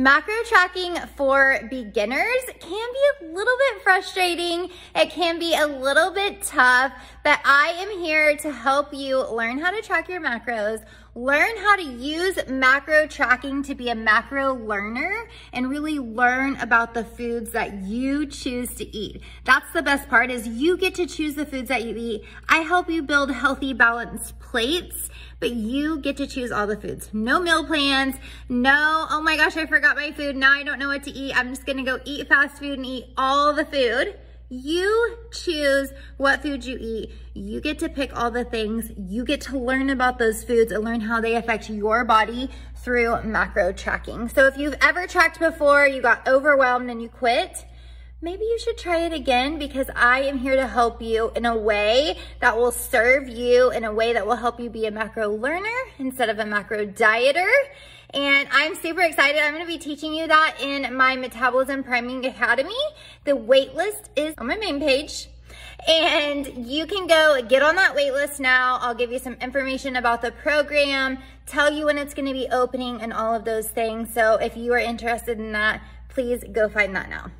Macro tracking for beginners can be a little bit frustrating. It can be a little bit tough, but I am here to help you learn how to track your macros, learn how to use macro tracking to be a macro learner and really learn about the foods that you choose to eat. That's the best part is you get to choose the foods that you eat. I help you build healthy, balanced plates but you get to choose all the foods. No meal plans, no, oh my gosh, I forgot my food. Now I don't know what to eat. I'm just gonna go eat fast food and eat all the food. You choose what food you eat. You get to pick all the things. You get to learn about those foods and learn how they affect your body through macro tracking. So if you've ever tracked before, you got overwhelmed and you quit, maybe you should try it again because I am here to help you in a way that will serve you, in a way that will help you be a macro learner instead of a macro dieter. And I'm super excited. I'm gonna be teaching you that in my Metabolism Priming Academy. The waitlist is on my main page. And you can go get on that waitlist now. I'll give you some information about the program, tell you when it's gonna be opening and all of those things. So if you are interested in that, please go find that now.